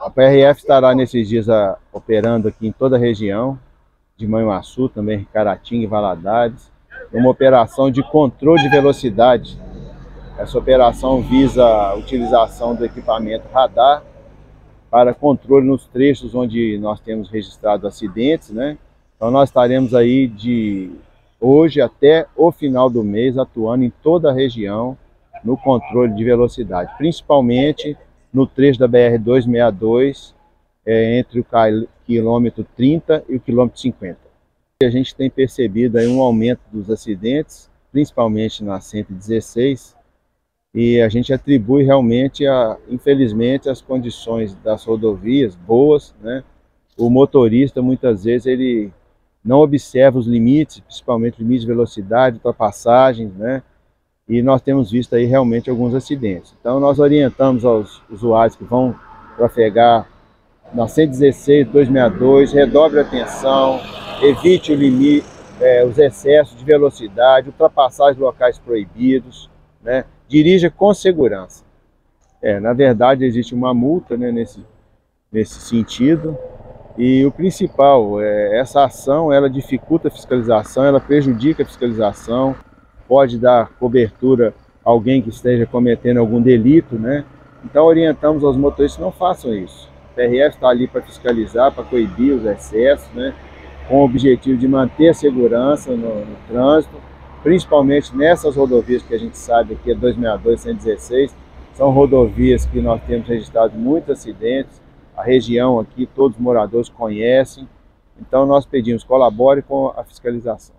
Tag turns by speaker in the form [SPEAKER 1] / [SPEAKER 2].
[SPEAKER 1] A PRF estará nesses dias a, operando aqui em toda a região, de Manhuaçu, também Caratinga e Valadares, uma operação de controle de velocidade. Essa operação visa a utilização do equipamento radar para controle nos trechos onde nós temos registrado acidentes, né? Então nós estaremos aí de hoje até o final do mês atuando em toda a região no controle de velocidade, principalmente no trecho da BR-262, é, entre o quilômetro 30 e o quilômetro 50. A gente tem percebido aí um aumento dos acidentes, principalmente na 116, e a gente atribui realmente, a, infelizmente, as condições das rodovias boas, né? O motorista, muitas vezes, ele não observa os limites, principalmente limites de velocidade, ultrapassagens, né? E nós temos visto aí realmente alguns acidentes. Então nós orientamos aos usuários que vão trafegar na 116, 262, redobre a atenção, evite limite, é, os excessos de velocidade, ultrapassagem locais proibidos, né? dirija com segurança. É, na verdade, existe uma multa né, nesse, nesse sentido. E o principal, é, essa ação, ela dificulta a fiscalização, ela prejudica a fiscalização, pode dar cobertura a alguém que esteja cometendo algum delito, né? Então orientamos aos motoristas não façam isso. O PRF está ali para fiscalizar, para coibir os excessos, né? Com o objetivo de manter a segurança no, no trânsito principalmente nessas rodovias que a gente sabe é 262 116, são rodovias que nós temos registrado muitos acidentes, a região aqui, todos os moradores conhecem, então nós pedimos, colabore com a fiscalização.